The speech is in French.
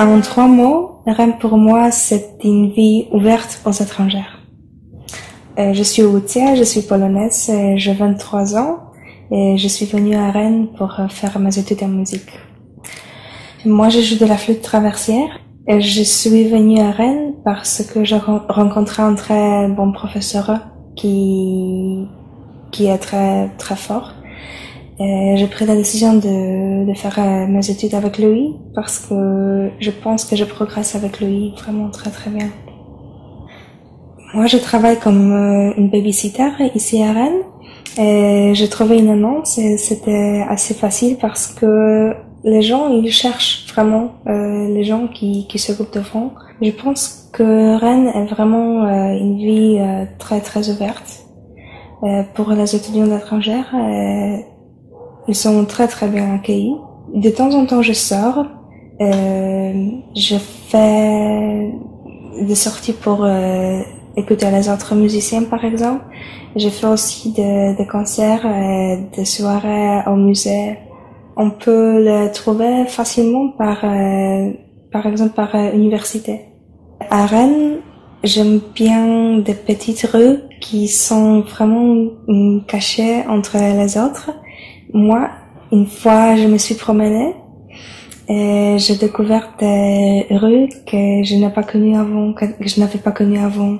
En trois mots, Rennes pour moi, c'est une vie ouverte aux étrangères. Euh, je suis Outia, je suis polonaise, j'ai 23 ans et je suis venue à Rennes pour faire mes études en musique. Moi, je joue de la flûte traversière et je suis venue à Rennes parce que j'ai rencontré un très bon professeur qui, qui est très, très fort j'ai pris la décision de, de faire euh, mes études avec lui parce que je pense que je progresse avec lui vraiment très très bien. Moi, je travaille comme euh, une babysitter ici à Rennes j'ai trouvé une annonce et c'était assez facile parce que les gens, ils cherchent vraiment euh, les gens qui, qui s'occupent de fond. Je pense que Rennes est vraiment euh, une vie euh, très très ouverte pour les étudiants étrangères. Ils sont très très bien accueillis. De temps en temps, je sors. Euh, je fais des sorties pour euh, écouter les autres musiciens, par exemple. Je fais aussi des, des concerts, euh, des soirées au musée. On peut les trouver facilement par, euh, par exemple, par euh, université. À Rennes, j'aime bien des petites rues qui sont vraiment cachées entre les autres. Moi, une fois, je me suis promenée et j'ai découvert des rues que je pas connues avant, que je n'avais pas connues avant.